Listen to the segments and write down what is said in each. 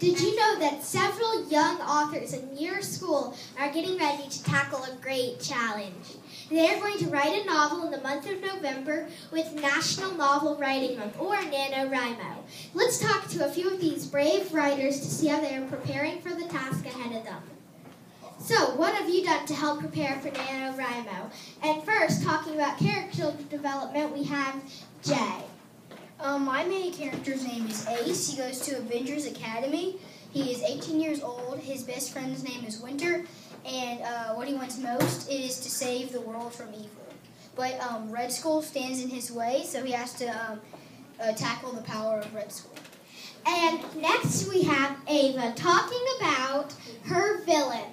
Did you know that several young authors in your school are getting ready to tackle a great challenge? They are going to write a novel in the month of November with National Novel Writing Month, or NaNoWriMo. Let's talk to a few of these brave writers to see how they are preparing for the task ahead of them. So, what have you done to help prepare for NaNoWriMo? And first, talking about character development, we have Jay. Um, my main character's name is Ace. He goes to Avengers Academy. He is 18 years old. His best friend's name is Winter. And uh, what he wants most is to save the world from evil. But um, Red Skull stands in his way, so he has to um, uh, tackle the power of Red Skull. And next we have Ava talking about her villain.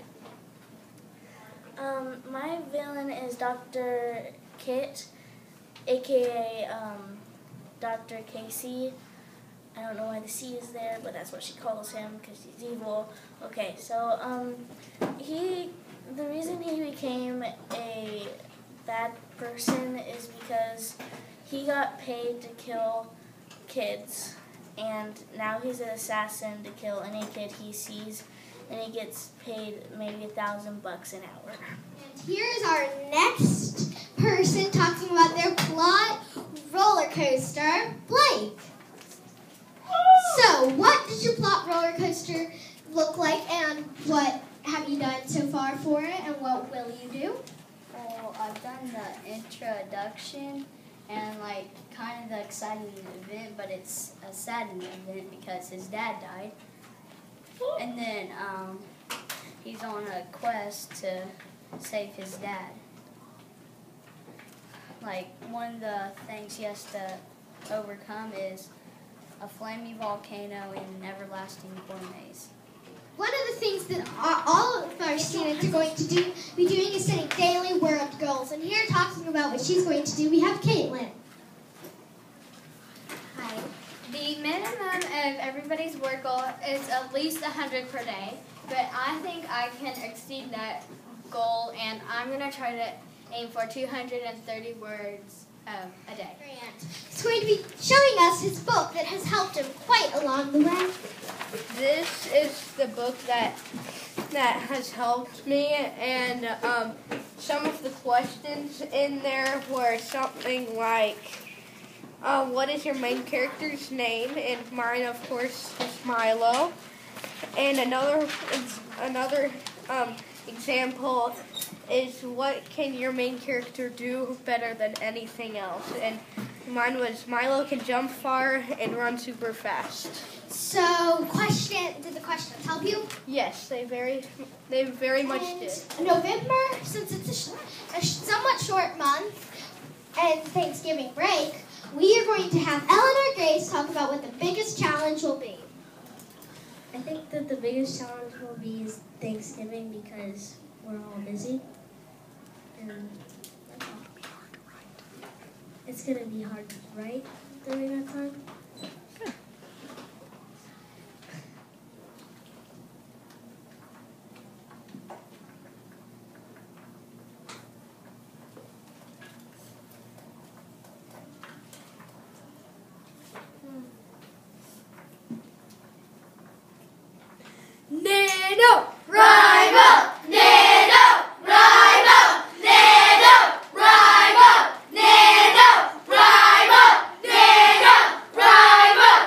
Um, my villain is Dr. Kit, aka um, Dr. Casey. I don't know why the C is there, but that's what she calls him because he's evil. Okay, so um, he, the reason he became a bad person is because he got paid to kill kids, and now he's an assassin to kill any kid he sees, and he gets paid maybe a thousand bucks an hour. And here's our next person talking about their plot roller coaster, Blake. So, what does your plot roller coaster look like, and what have you done so far for it, and what will you do? Well, I've done the introduction and like kind of the exciting event, but it's a sad event because his dad died. And then um, he's on a quest to save his dad. Like one of the things he has to overcome is a flaming volcano and everlasting gourmets. One of the things that our, all of our students are going to do, be doing is setting daily world goals. And here, talking about what she's going to do, we have Caitlin. Hi. The minimum of everybody's work goal is at least 100 per day, but I think I can exceed that goal, and I'm going to try to aim for 230 words um, a day. Grant. He's going to be showing us his book that has helped him quite along the way. This is the book that that has helped me, and um, some of the questions in there were something like, uh, "What is your main character's name?" And mine, of course, is Milo. And another another um, example is what can your main character do better than anything else? And mine was Milo can jump far and run super fast. So, question: Did the questions help you? Yes, they very they very much did. November, since it's a, sh- a sh- somewhat short month and Thanksgiving break, we are going to have Eleanor Grace talk about what the biggest challenge will be. I think that the biggest challenge will be is Thanksgiving because we're all busy. And that's all. It's gonna be hard to write during that time. Nano Rival!